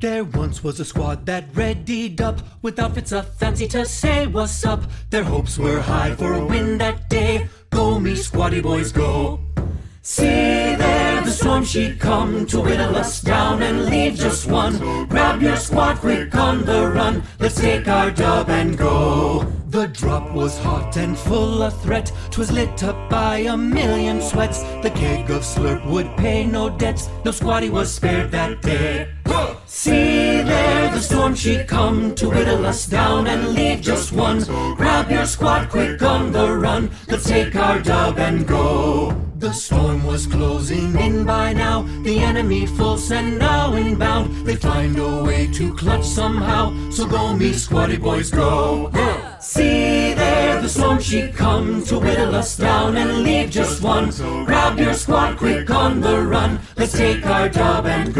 There once was a squad that readied up with outfits a fancy to say what's up. Their hopes were high for a win that day. Go me squatty boys go. See there the storm she come to whittle us down and leave just one. Grab your squad quick on the run. Let's take our dub and go. The drop was hot and full of threat. 'Twas lit up by a million sweats. The keg of slurp would pay no debts. No squatty was spared that day. The storm she come to whittle us down and leave just one. Grab your squad quick on the run. Let's take our dub and go. The storm was closing in by now. The enemy full send now inbound. They find a way to clutch somehow. So go me squatty boys go. See there the storm she come to whittle us down and leave just one. Grab your squad quick on the run. Let's take our dub and go.